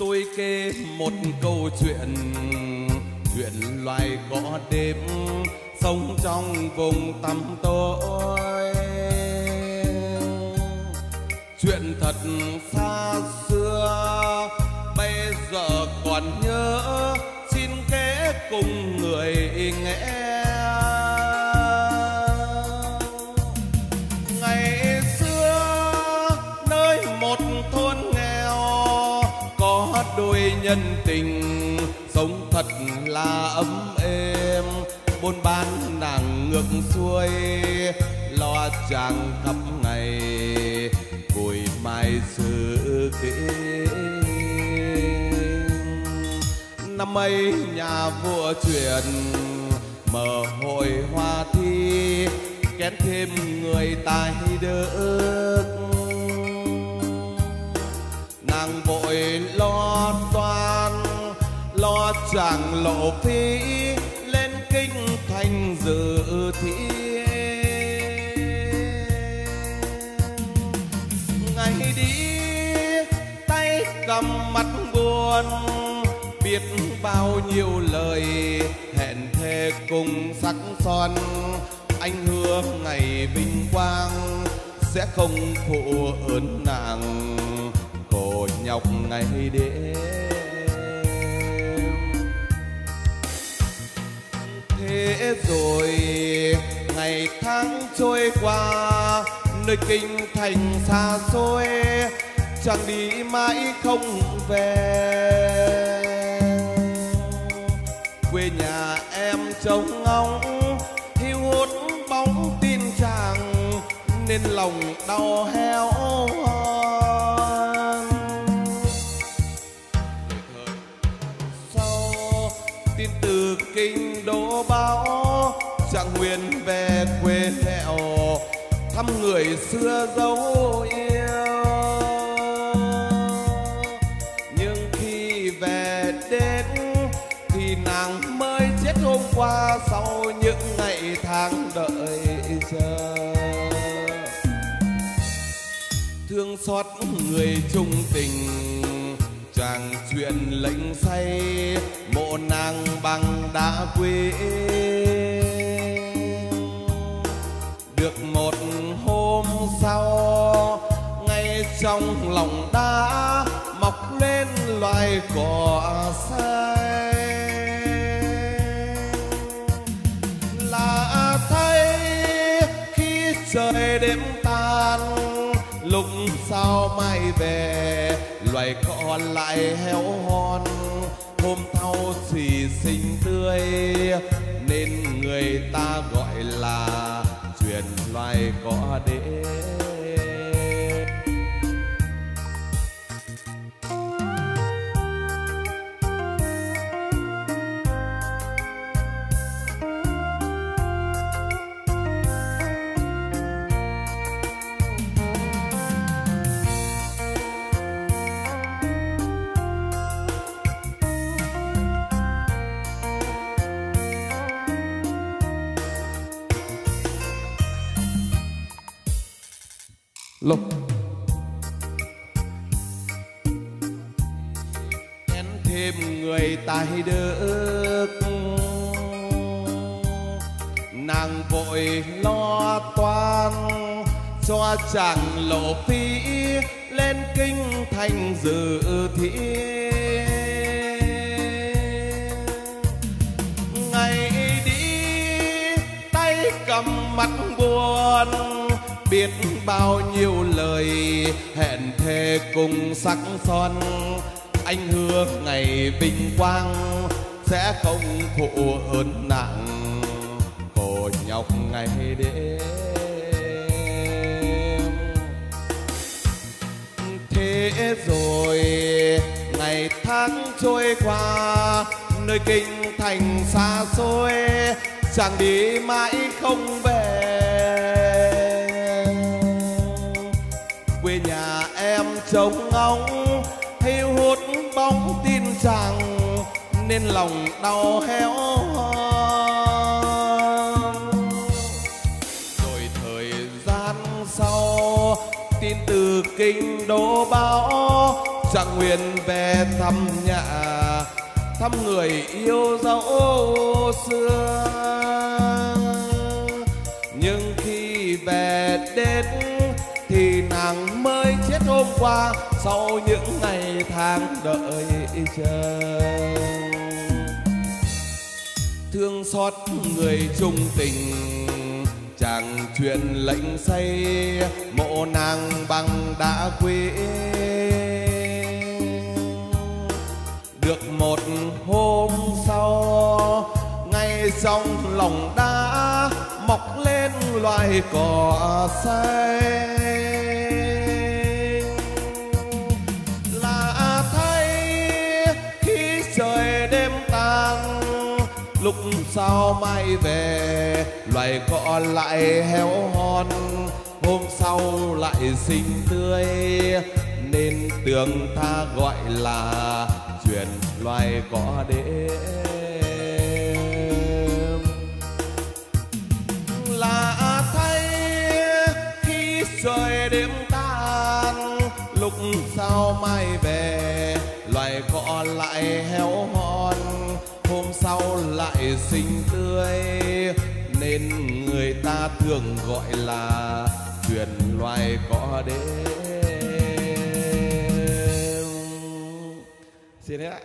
tôi kể một câu chuyện chuyện loài có đêm sống trong vùng tăm tối. Chuyện thật xa xưa, bây giờ còn nhớ, xin kể cùng người nghe. Nhân tình, sống thật là ấm êm. Buôn bán nàng ngược xuôi, lo chàng khắp ngày vùi mai sự kỹ năm ấy nhà vua truyền, mở hội hoa thi, kén thêm người tài đức. Nàng vội lo tràng lộ phí lên kinh thành dự thi. Ngày đi, tay cầm mắt buồn biết bao nhiêu lời hẹn thề cùng sắc son. Anh hứa ngày vinh quang sẽ không phụ ơn nàng. Khổ nhọc ngày đêm. Rồi. Ngày tháng trôi qua, nơi kinh thành xa xôi, chẳng đi mãi không về. Quê nhà em trông ngóng hiu hút bóng tin chàng, nên lòng đau heo. Kinh đô bão chàng huyền về quê thẹo thăm người xưa dấu yêu. Nhưng khi về đến, thì nàng mới chết hôm qua sau những ngày tháng đợi chờ. Thương xót người chung tình chàng chuyện lệnh say, mộ nàng bằng đá quê. Được một hôm sau, ngay trong lòng đá mọc lên loài cỏ say. Là thấy khi trời đêm tan, lúc sau mai về loài cỏ lại héo hon, hôm thau xì xinh tươi, nên người ta gọi là truyền loài cỏ đến lộc. Kén thêm người tài đức. Nàng vội lo toan, cho chàng lộ phí, lên kinh thành dự thi. Ngày đi, tay cầm mắt buồn biết bao nhiêu lời hẹn thề cùng sắc son. Anh hứa ngày vinh quang sẽ không phụ ơn nặng khổ nhọc ngày đêm. Thế rồi, ngày tháng trôi qua, nơi kinh thành xa xôi, chàng đi mãi không về. Trông ngóng hiu hút bóng tin rằng nên lòng đau héo hon rồi thời gian sau, tin từ kinh đô báo chẳng nguyện về thăm nhà, thăm người yêu dấu xưa. Hôm qua, sau những ngày tháng đợi chờ. Thương xót người chung tình, chàng truyền lệnh xây mộ nàng bằng đá quê được một hôm sau, ngay trong lòng đã mọc lên loài cỏ xanh sau mai về? Loài cỏ lại héo hon, hôm sau lại xinh tươi. Nên tường ta gọi là chuyện loài cỏ đêm. Là thay, khi trời đêm tan, lúc sau mai về, loài cỏ lại héo hon lại xinh tươi, nên người ta thường gọi là truyền loài có đêm. Xin hết ạ.